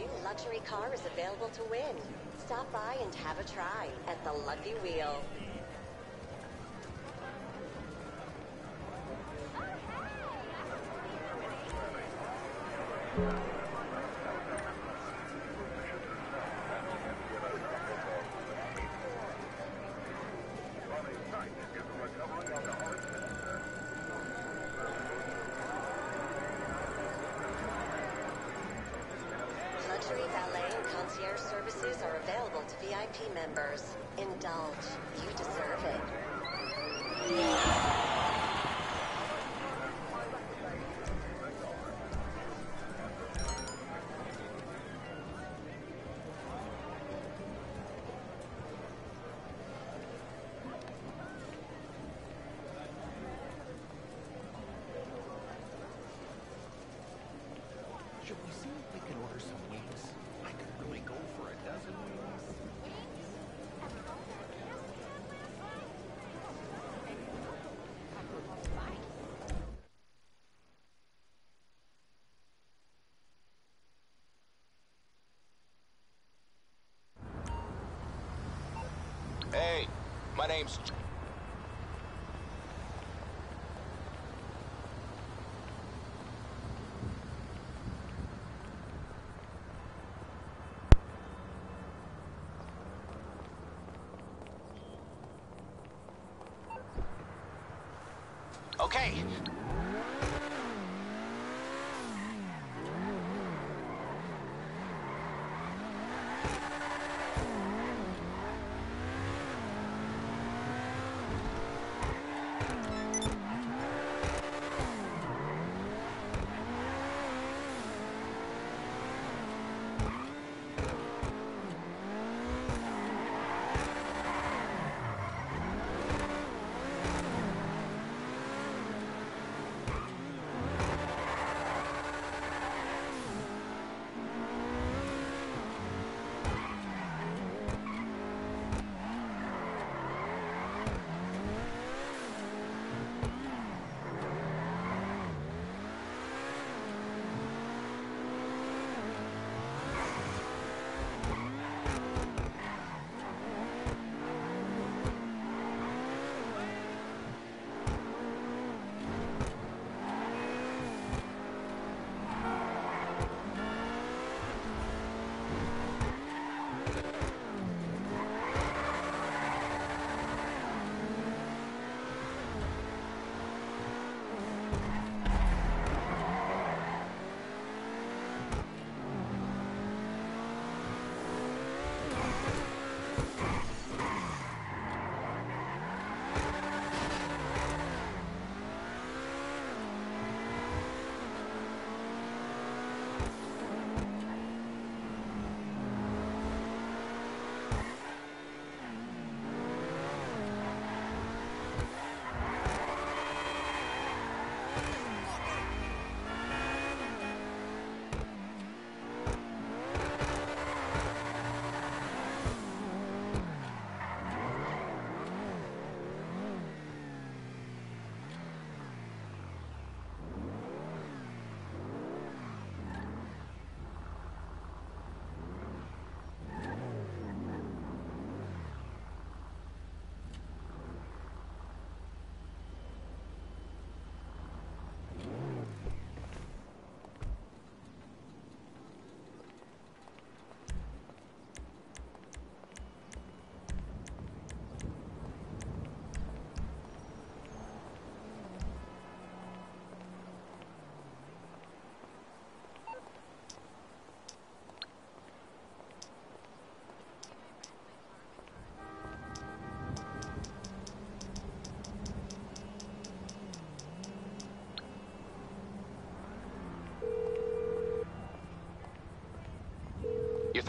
new luxury car is available to win. Stop by and have a try at the Lucky Wheel. Luxury services are available to VIP members. Indulge. You deserve it. Should we see if we can order some my name's...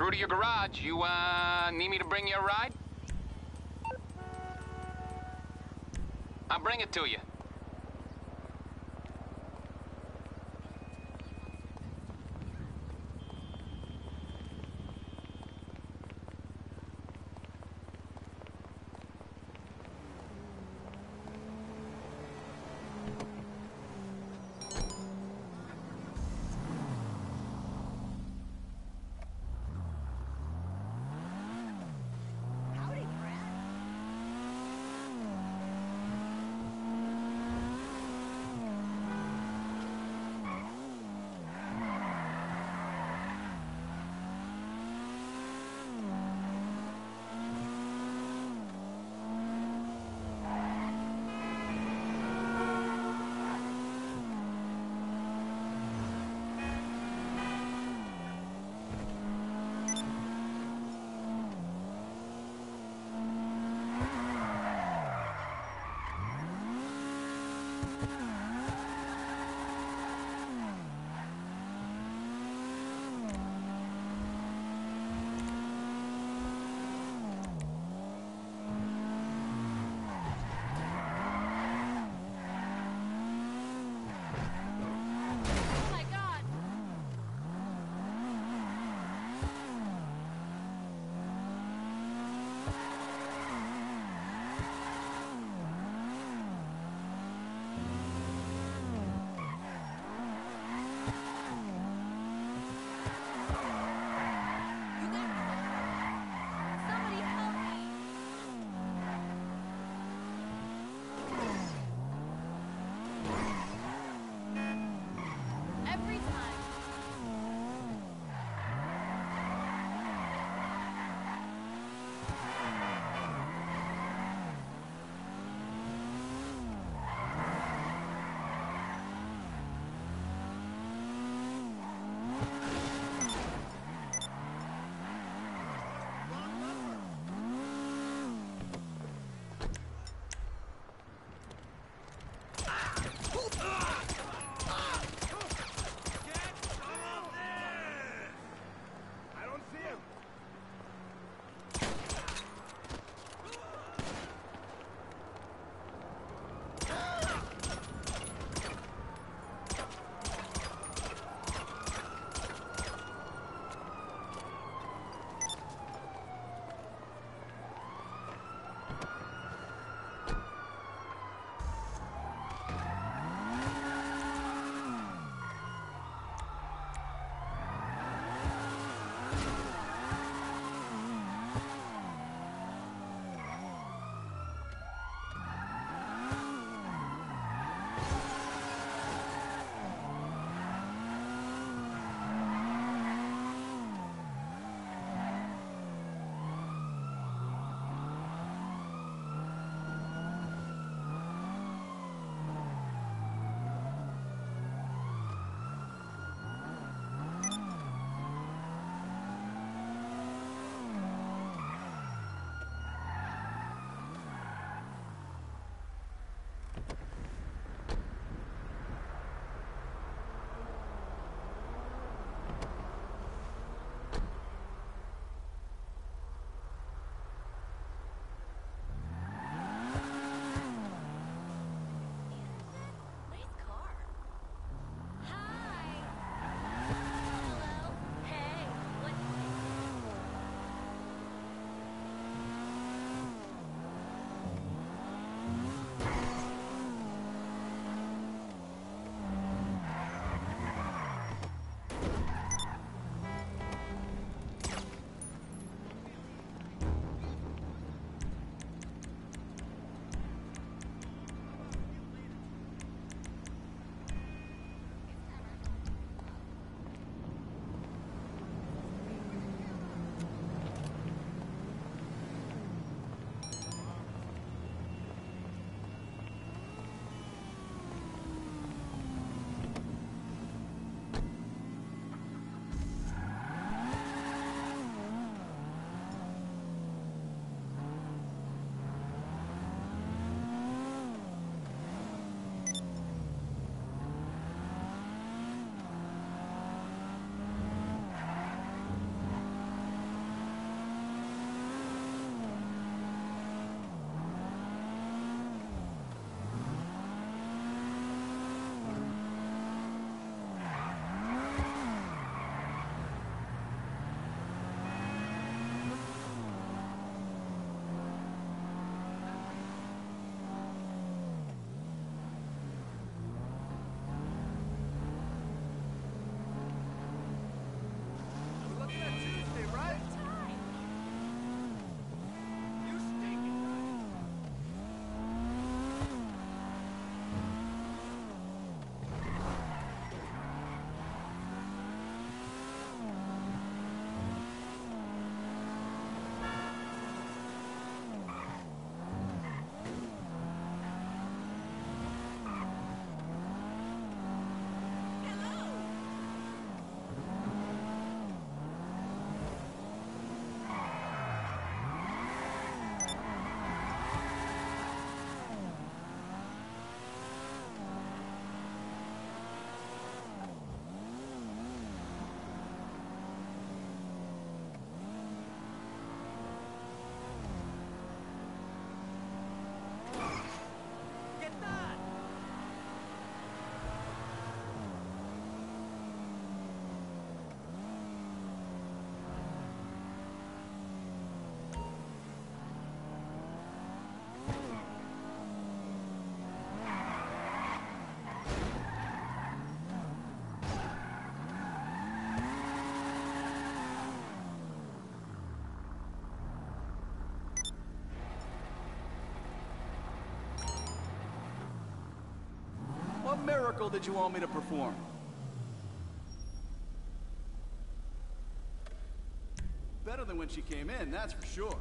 through to your garage. You, uh, need me to bring you a ride? I'll bring it to you. What miracle did you want me to perform? Better than when she came in, that's for sure.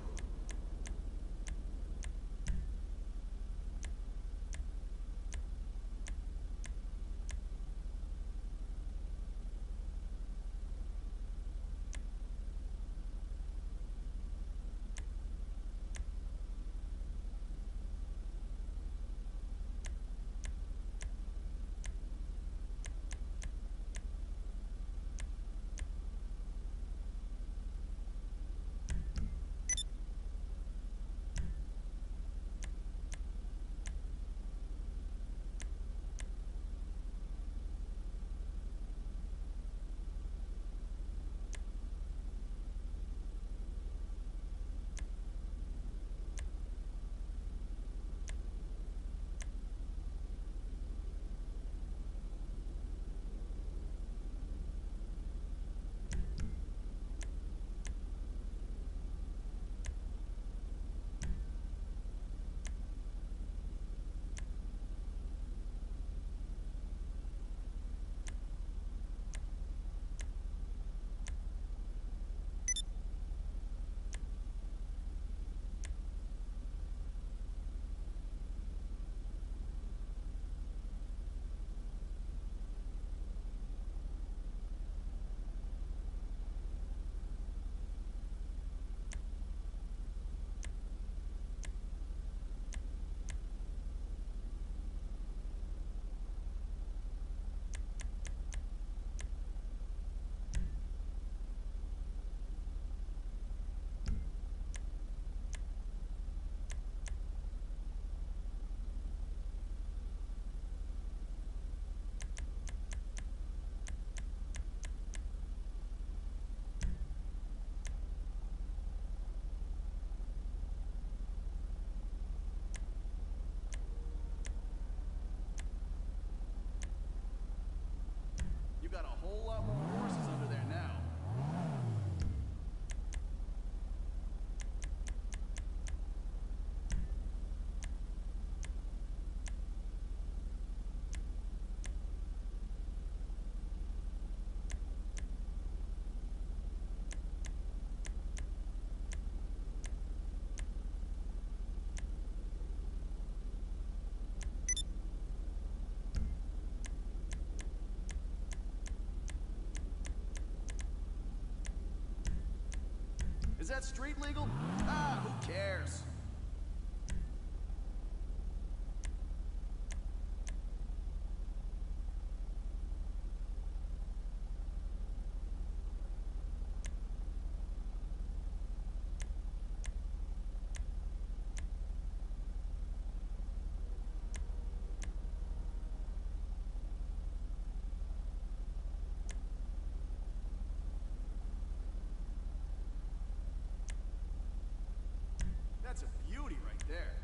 That street legal? Ah, who cares? That's a beauty right there.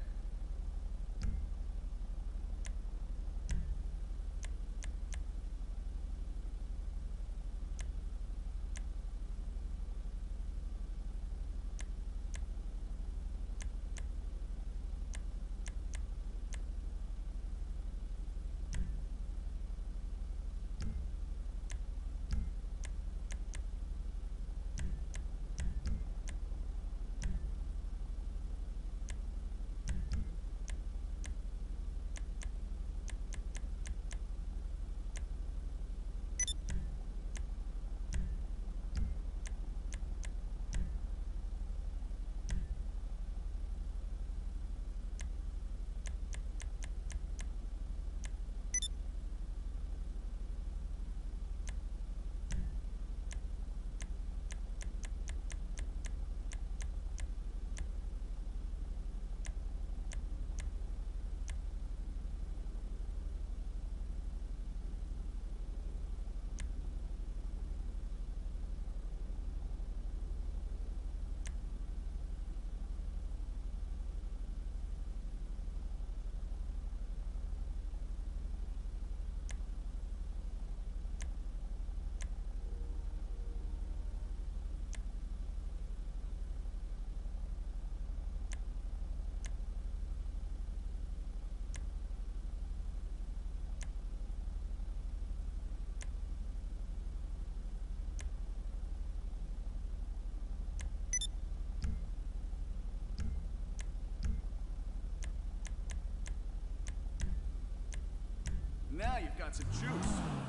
Now you've got some juice.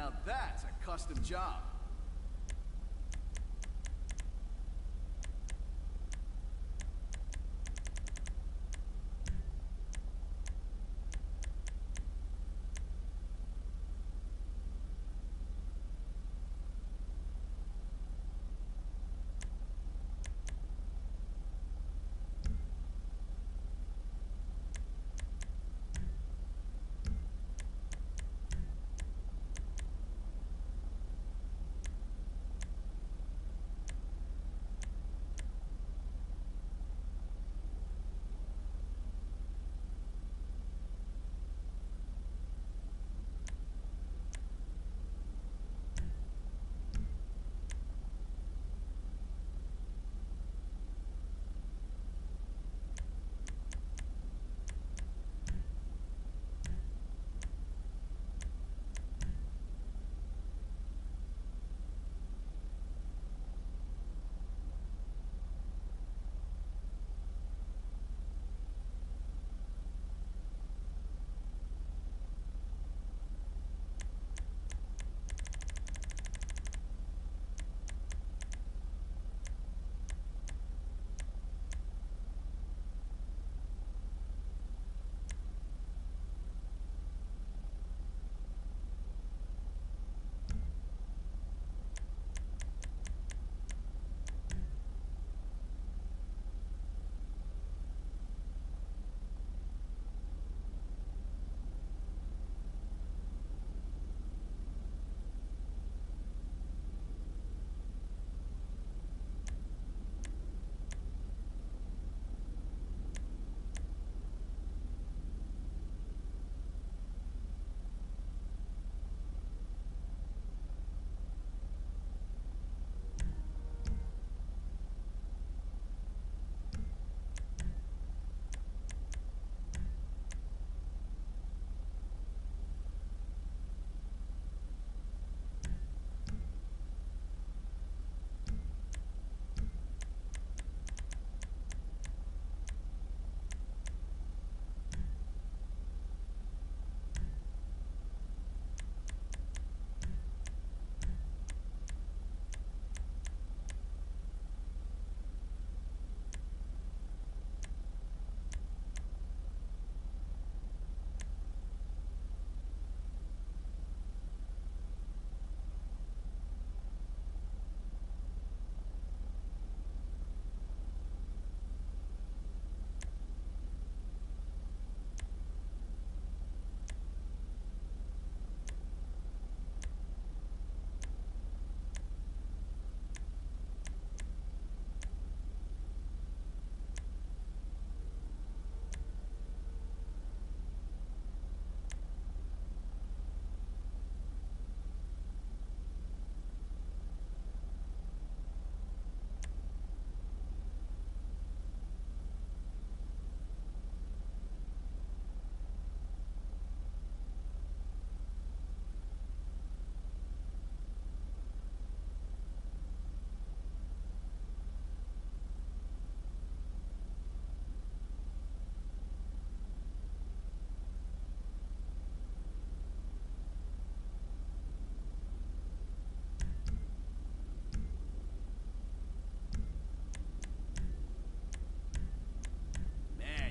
Now that's a custom job.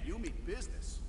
You mean business.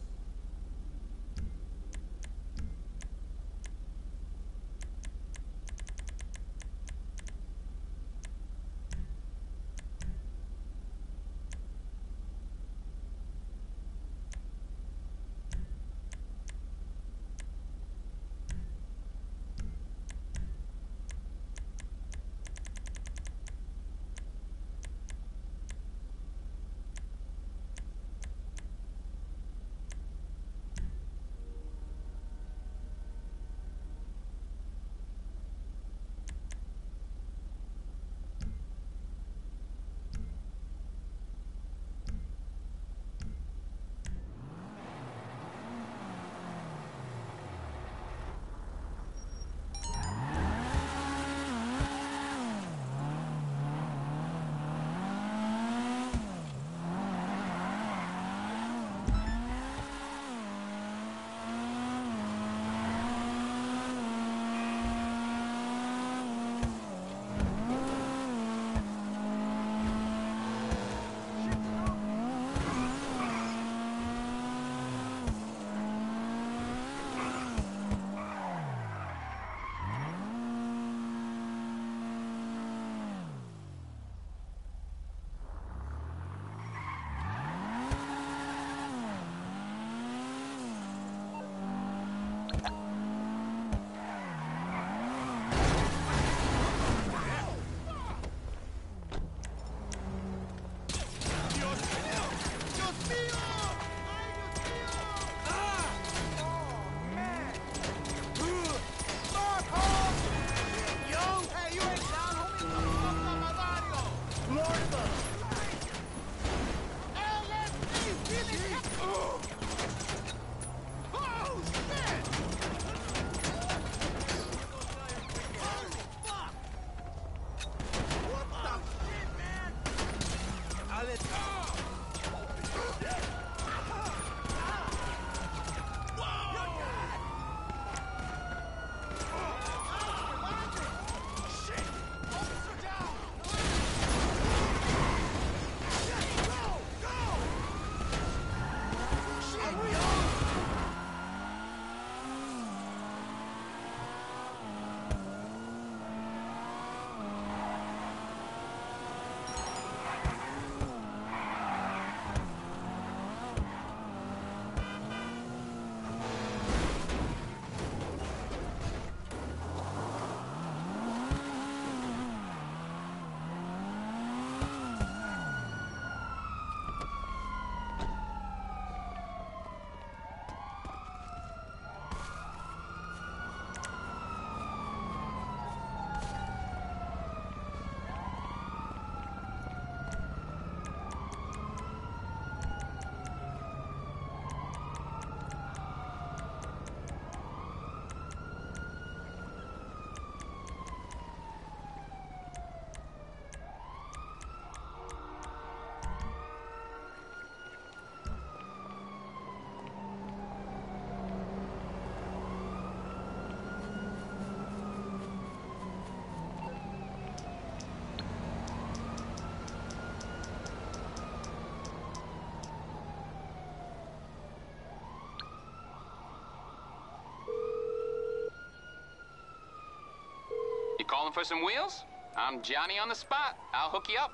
Calling for some wheels? I'm Johnny on the spot. I'll hook you up.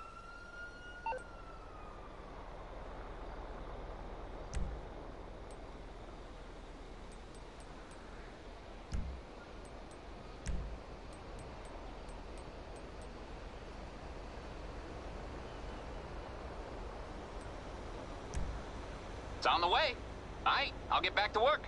It's on the way. All right, I'll get back to work.